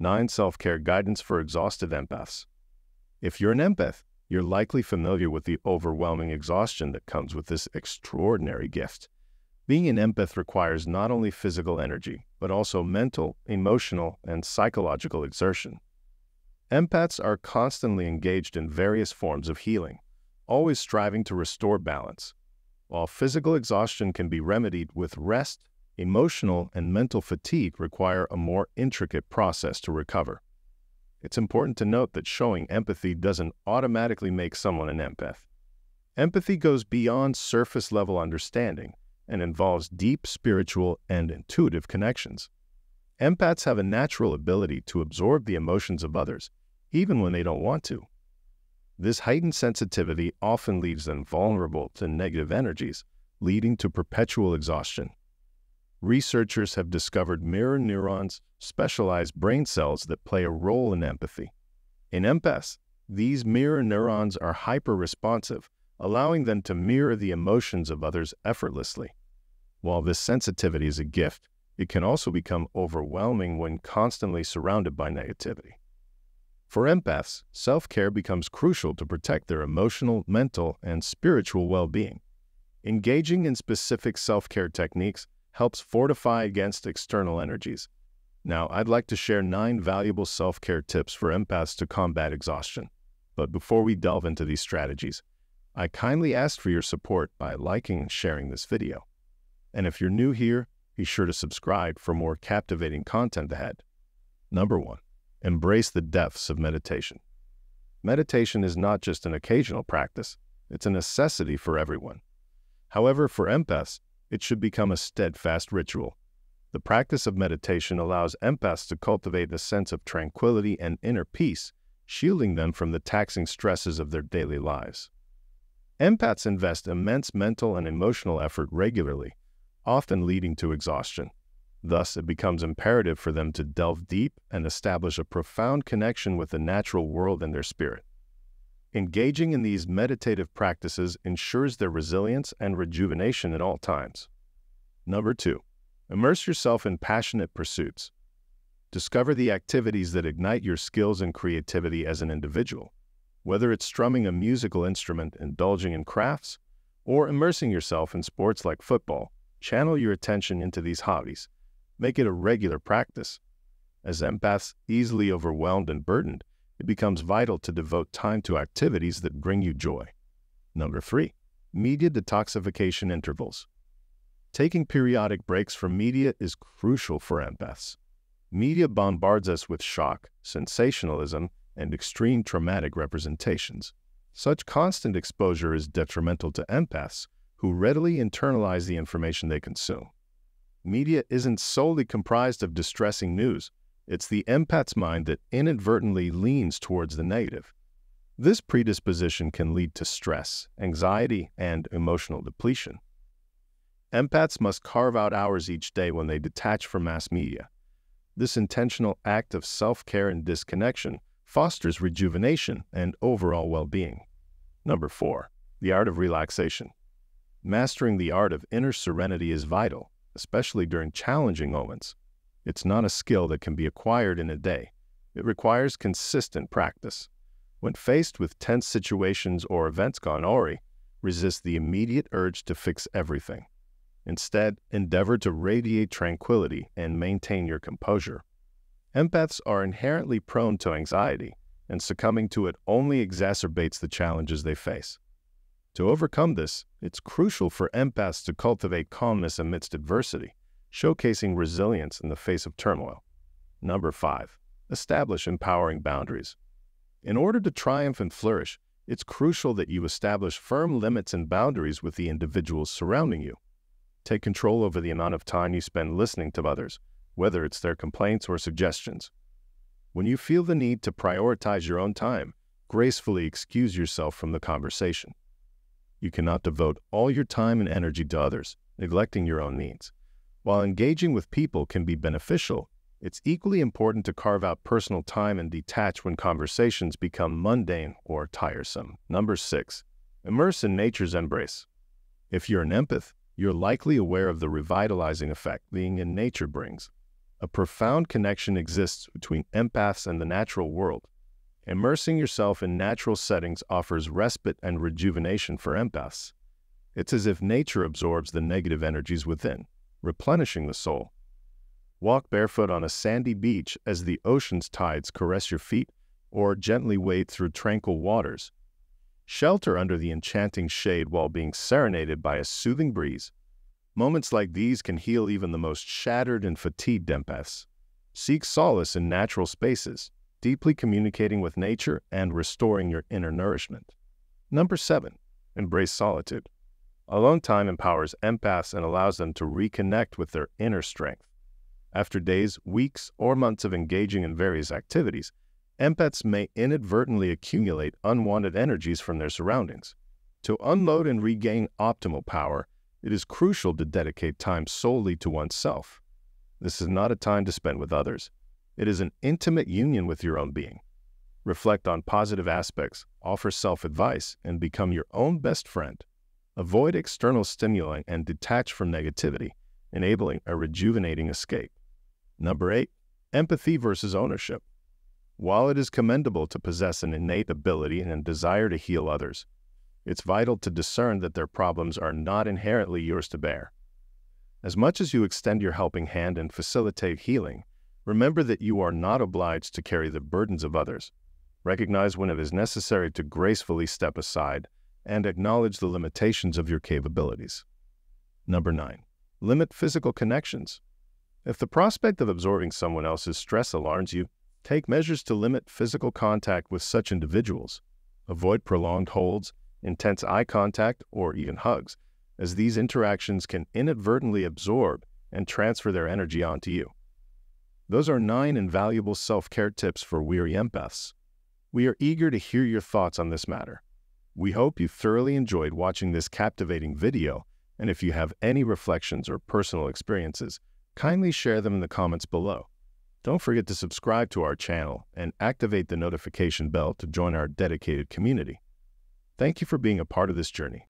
9 Self-Care Guidance for Exhausted Empaths. If you're an empath, you're likely familiar with the overwhelming exhaustion that comes with this extraordinary gift. Being an empath requires not only physical energy, but also mental, emotional, and psychological exertion. Empaths are constantly engaged in various forms of healing, always striving to restore balance. While physical exhaustion can be remedied with rest, emotional and mental fatigue require a more intricate process to recover. It's important to note that showing empathy doesn't automatically make someone an empath. Empathy goes beyond surface level understanding and involves deep spiritual and intuitive connections. Empaths have a natural ability to absorb the emotions of others, even when they don't want to. This heightened sensitivity often leaves them vulnerable to negative energies, leading to perpetual exhaustion. Researchers have discovered mirror neurons, specialized brain cells that play a role in empathy. In empaths, these mirror neurons are hyper-responsive, allowing them to mirror the emotions of others effortlessly. While this sensitivity is a gift, it can also become overwhelming when constantly surrounded by negativity. For empaths, self-care becomes crucial to protect their emotional, mental, and spiritual well-being. Engaging in specific self-care techniques helps fortify against external energies. Now, I'd like to share nine valuable self-care tips for empaths to combat exhaustion. But before we delve into these strategies, I kindly ask for your support by liking and sharing this video. And if you're new here, be sure to subscribe for more captivating content ahead. Number one, embrace the depths of meditation. Meditation is not just an occasional practice, it's a necessity for everyone. However, for empaths, it should become a steadfast ritual. The practice of meditation allows empaths to cultivate a sense of tranquility and inner peace, shielding them from the taxing stresses of their daily lives. Empaths invest immense mental and emotional effort regularly, often leading to exhaustion. Thus, it becomes imperative for them to delve deep and establish a profound connection with the natural world and their spirit. Engaging in these meditative practices ensures their resilience and rejuvenation at all times. Number two, immerse yourself in passionate pursuits. Discover the activities that ignite your skills and creativity as an individual. Whether it's strumming a musical instrument, indulging in crafts, or immersing yourself in sports like football, channel your attention into these hobbies. Make it a regular practice. As empaths easily overwhelmed and burdened, it becomes vital to devote time to activities that bring you joy. Number three, media detoxification intervals. Taking periodic breaks from media is crucial for empaths. Media bombards us with shock, sensationalism, and extreme traumatic representations. Such constant exposure is detrimental to empaths who readily internalize the information they consume. Media isn't solely comprised of distressing news, it's the empath's mind that inadvertently leans towards the negative. This predisposition can lead to stress, anxiety, and emotional depletion. Empaths must carve out hours each day when they detach from mass media. This intentional act of self-care and disconnection fosters rejuvenation and overall well-being. Number four, the art of relaxation. Mastering the art of inner serenity is vital, especially during challenging moments. It's not a skill that can be acquired in a day. It requires consistent practice. When faced with tense situations or events gone awry, resist the immediate urge to fix everything. Instead, endeavor to radiate tranquility and maintain your composure. Empaths are inherently prone to anxiety, and succumbing to it only exacerbates the challenges they face. To overcome this, it's crucial for empaths to cultivate calmness amidst adversity showcasing resilience in the face of turmoil. Number five, establish empowering boundaries. In order to triumph and flourish, it's crucial that you establish firm limits and boundaries with the individuals surrounding you. Take control over the amount of time you spend listening to others, whether it's their complaints or suggestions. When you feel the need to prioritize your own time, gracefully excuse yourself from the conversation. You cannot devote all your time and energy to others, neglecting your own needs. While engaging with people can be beneficial, it's equally important to carve out personal time and detach when conversations become mundane or tiresome. Number six, immerse in nature's embrace. If you're an empath, you're likely aware of the revitalizing effect being in nature brings. A profound connection exists between empaths and the natural world. Immersing yourself in natural settings offers respite and rejuvenation for empaths. It's as if nature absorbs the negative energies within, replenishing the soul. Walk barefoot on a sandy beach as the ocean's tides caress your feet, or gently wade through tranquil waters. Shelter under the enchanting shade while being serenaded by a soothing breeze. Moments like these can heal even the most shattered and fatigued empaths. Seek solace in natural spaces, deeply communicating with nature and restoring your inner nourishment. Number seven, embrace solitude. Alone time empowers empaths and allows them to reconnect with their inner strength. After days, weeks, or months of engaging in various activities, empaths may inadvertently accumulate unwanted energies from their surroundings. To unload and regain optimal power, it is crucial to dedicate time solely to oneself. This is not a time to spend with others. It is an intimate union with your own being. Reflect on positive aspects, offer self advice, and become your own best friend. Avoid external stimuli and detach from negativity, enabling a rejuvenating escape. Number eight, empathy versus ownership. While it is commendable to possess an innate ability and desire to heal others, it's vital to discern that their problems are not inherently yours to bear. As much as you extend your helping hand and facilitate healing, remember that you are not obliged to carry the burdens of others. Recognize when it is necessary to gracefully step aside and acknowledge the limitations of your capabilities. Number 9. Limit physical connections. If the prospect of absorbing someone else's stress alarms you, take measures to limit physical contact with such individuals. Avoid prolonged holds intense eye contact, or even hugs, as these interactions can inadvertently absorb and transfer their energy onto you. Those are nine invaluable self care tips for weary empaths. We are eager to hear your thoughts on this matter. We hope you thoroughly enjoyed watching this captivating video, and if you have any reflections or personal experiences, kindly share them in the comments below. Don't forget to subscribe to our channel and activate the notification bell to join our dedicated community. Thank you for being a part of this journey.